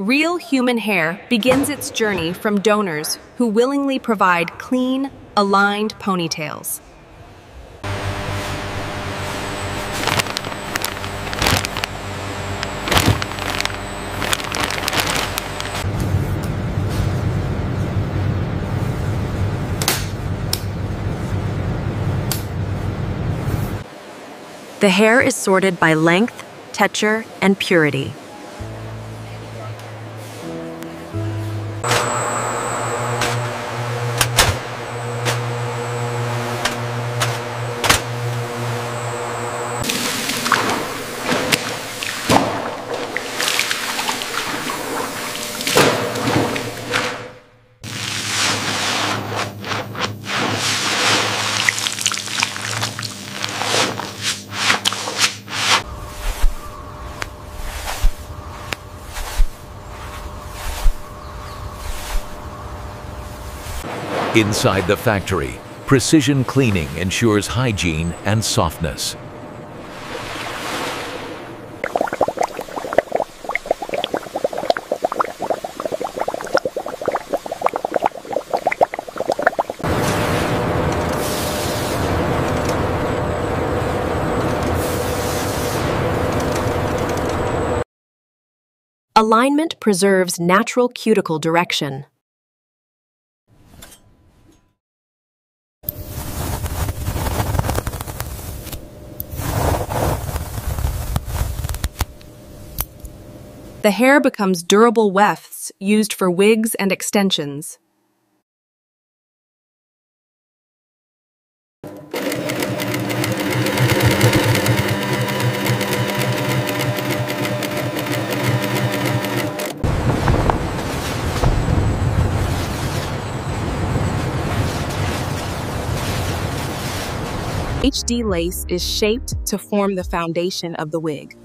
Real human hair begins its journey from donors who willingly provide clean, aligned ponytails. The hair is sorted by length, texture, and purity. you Inside the factory, precision cleaning ensures hygiene and softness. Alignment preserves natural cuticle direction. The hair becomes durable wefts used for wigs and extensions. HD lace is shaped to form the foundation of the wig.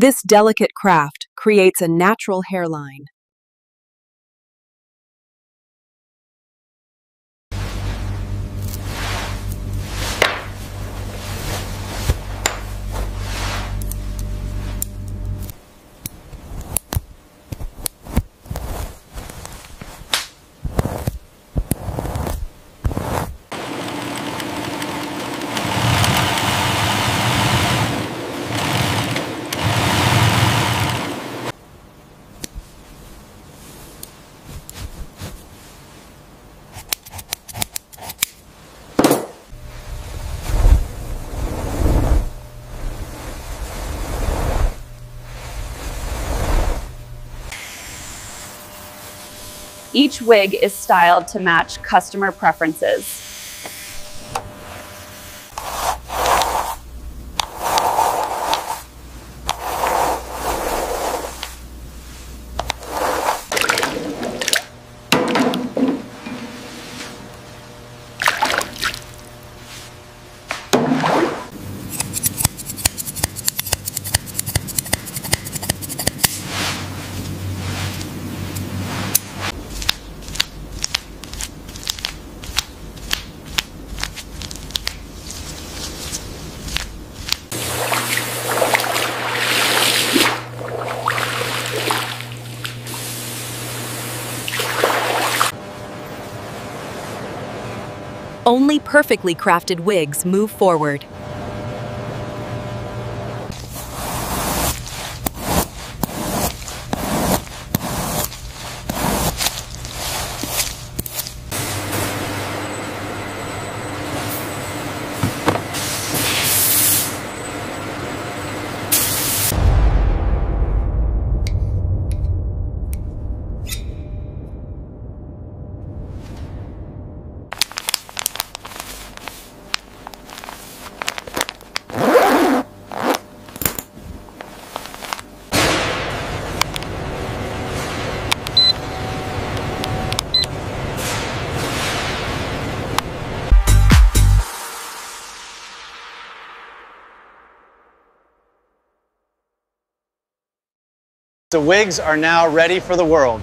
This delicate craft creates a natural hairline. Each wig is styled to match customer preferences. Only perfectly crafted wigs move forward. The wigs are now ready for the world.